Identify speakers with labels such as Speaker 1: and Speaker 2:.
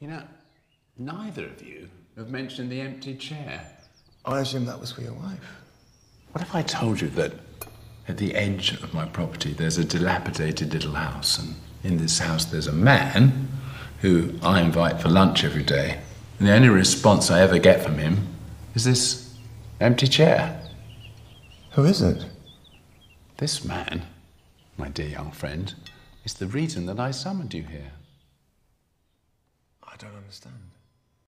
Speaker 1: You know, neither of you have mentioned the empty chair.
Speaker 2: I assume that was for your wife.
Speaker 1: What if I told you that at the edge of my property there's a dilapidated little house, and in this house there's a man who I invite for lunch every day, and the only response I ever get from him is this empty chair?
Speaker 2: Who is it?
Speaker 1: This man, my dear young friend, is the reason that I summoned you here.
Speaker 2: I don't understand.